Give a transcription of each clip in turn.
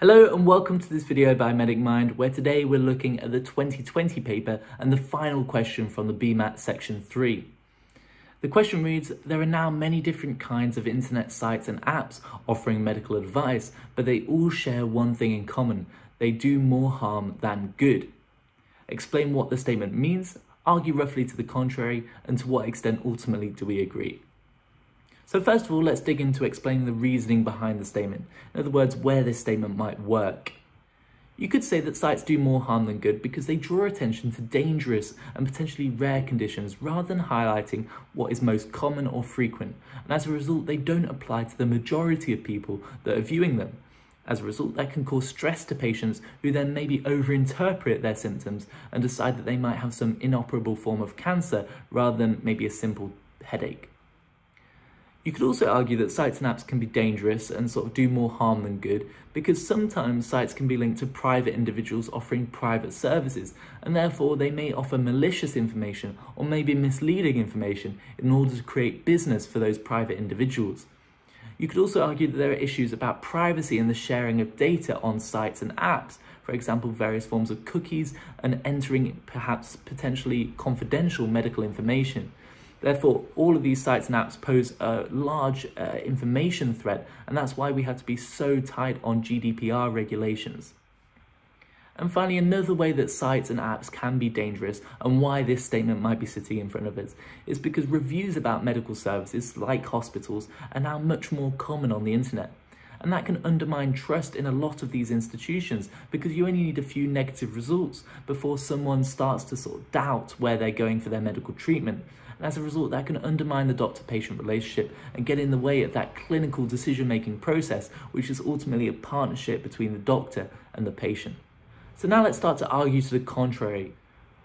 Hello and welcome to this video by Medic Mind, where today we're looking at the 2020 paper and the final question from the BMAT section 3. The question reads, there are now many different kinds of internet sites and apps offering medical advice, but they all share one thing in common. They do more harm than good. Explain what the statement means, argue roughly to the contrary, and to what extent ultimately do we agree. So first of all, let's dig into explaining the reasoning behind the statement. In other words, where this statement might work. You could say that sites do more harm than good because they draw attention to dangerous and potentially rare conditions rather than highlighting what is most common or frequent. And as a result, they don't apply to the majority of people that are viewing them. As a result, that can cause stress to patients who then maybe overinterpret their symptoms and decide that they might have some inoperable form of cancer rather than maybe a simple headache. You could also argue that sites and apps can be dangerous and sort of do more harm than good because sometimes sites can be linked to private individuals offering private services and therefore they may offer malicious information or maybe misleading information in order to create business for those private individuals. You could also argue that there are issues about privacy and the sharing of data on sites and apps, for example, various forms of cookies and entering perhaps potentially confidential medical information. Therefore, all of these sites and apps pose a large uh, information threat, and that's why we have to be so tight on GDPR regulations. And finally, another way that sites and apps can be dangerous and why this statement might be sitting in front of us is because reviews about medical services, like hospitals, are now much more common on the internet. And that can undermine trust in a lot of these institutions because you only need a few negative results before someone starts to sort of doubt where they're going for their medical treatment. And as a result, that can undermine the doctor-patient relationship and get in the way of that clinical decision-making process, which is ultimately a partnership between the doctor and the patient. So now let's start to argue to the contrary.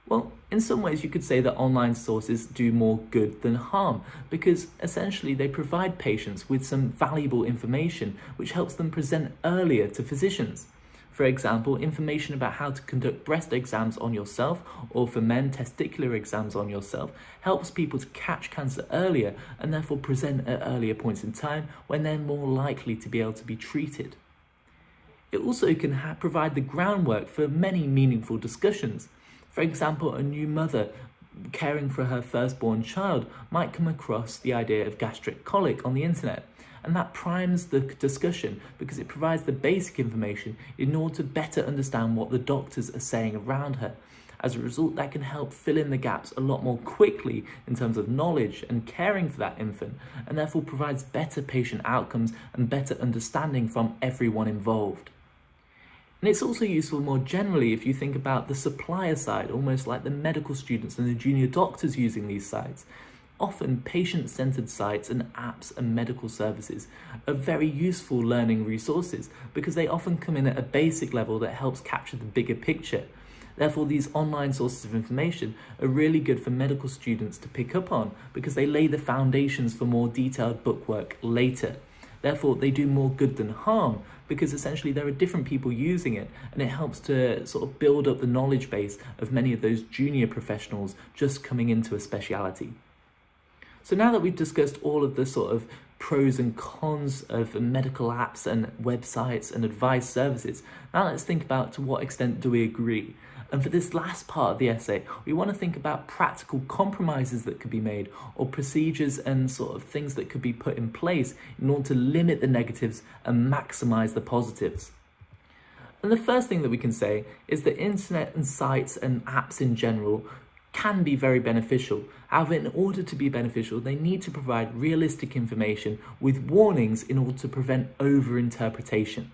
Well, in some ways you could say that online sources do more good than harm because essentially they provide patients with some valuable information which helps them present earlier to physicians. For example, information about how to conduct breast exams on yourself or for men testicular exams on yourself helps people to catch cancer earlier and therefore present at earlier points in time when they're more likely to be able to be treated. It also can provide the groundwork for many meaningful discussions. For example, a new mother caring for her firstborn child might come across the idea of gastric colic on the internet and that primes the discussion because it provides the basic information in order to better understand what the doctors are saying around her. As a result, that can help fill in the gaps a lot more quickly in terms of knowledge and caring for that infant, and therefore provides better patient outcomes and better understanding from everyone involved. And it's also useful more generally if you think about the supplier side, almost like the medical students and the junior doctors using these sites. Often patient-centered sites and apps and medical services are very useful learning resources because they often come in at a basic level that helps capture the bigger picture. Therefore, these online sources of information are really good for medical students to pick up on because they lay the foundations for more detailed bookwork later. Therefore, they do more good than harm because essentially there are different people using it and it helps to sort of build up the knowledge base of many of those junior professionals just coming into a speciality. So now that we've discussed all of the sort of pros and cons of medical apps and websites and advice services, now let's think about to what extent do we agree. And for this last part of the essay, we want to think about practical compromises that could be made or procedures and sort of things that could be put in place in order to limit the negatives and maximize the positives. And the first thing that we can say is that internet and sites and apps in general can be very beneficial. However, in order to be beneficial, they need to provide realistic information with warnings in order to prevent overinterpretation.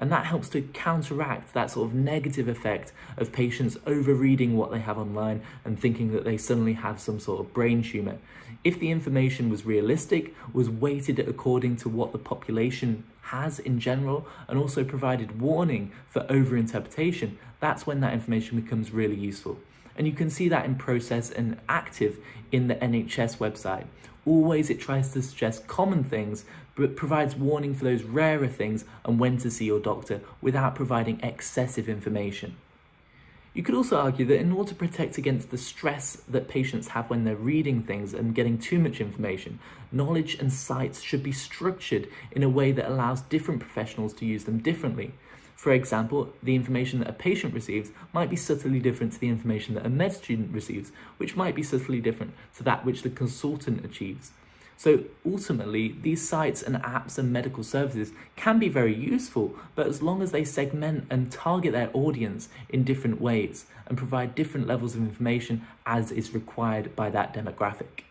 And that helps to counteract that sort of negative effect of patients overreading what they have online and thinking that they suddenly have some sort of brain tumor. If the information was realistic, was weighted according to what the population has in general, and also provided warning for overinterpretation, that's when that information becomes really useful. And you can see that in process and active in the NHS website. Always it tries to suggest common things, but provides warning for those rarer things and when to see your doctor without providing excessive information. You could also argue that in order to protect against the stress that patients have when they're reading things and getting too much information, knowledge and sites should be structured in a way that allows different professionals to use them differently. For example, the information that a patient receives might be subtly different to the information that a med student receives, which might be subtly different to that which the consultant achieves. So ultimately, these sites and apps and medical services can be very useful, but as long as they segment and target their audience in different ways and provide different levels of information as is required by that demographic.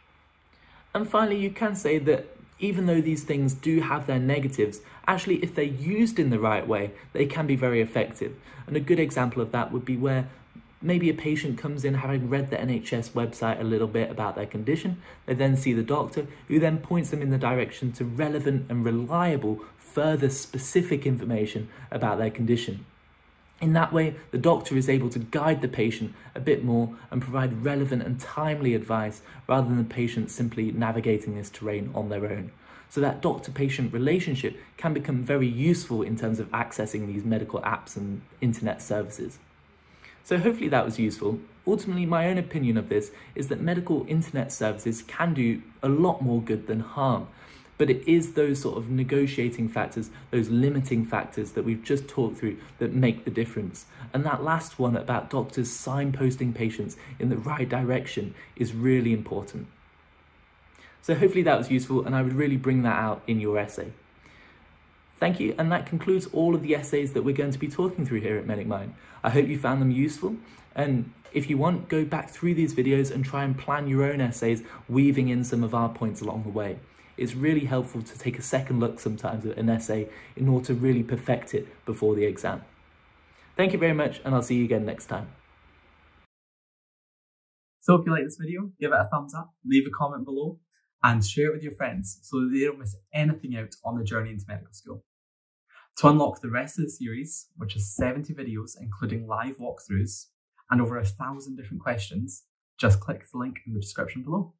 And finally, you can say that even though these things do have their negatives, actually, if they're used in the right way, they can be very effective. And a good example of that would be where maybe a patient comes in having read the NHS website a little bit about their condition. They then see the doctor, who then points them in the direction to relevant and reliable, further specific information about their condition. In that way, the doctor is able to guide the patient a bit more and provide relevant and timely advice rather than the patient simply navigating this terrain on their own. So that doctor-patient relationship can become very useful in terms of accessing these medical apps and internet services. So hopefully that was useful. Ultimately, my own opinion of this is that medical internet services can do a lot more good than harm but it is those sort of negotiating factors, those limiting factors that we've just talked through that make the difference. And that last one about doctors signposting patients in the right direction is really important. So hopefully that was useful and I would really bring that out in your essay. Thank you, and that concludes all of the essays that we're going to be talking through here at Medic Mind. I hope you found them useful, and if you want, go back through these videos and try and plan your own essays, weaving in some of our points along the way it's really helpful to take a second look sometimes at an essay in order to really perfect it before the exam. Thank you very much, and I'll see you again next time. So if you like this video, give it a thumbs up, leave a comment below, and share it with your friends so that they don't miss anything out on the journey into medical school. To unlock the rest of the series, which is 70 videos including live walkthroughs and over a thousand different questions, just click the link in the description below.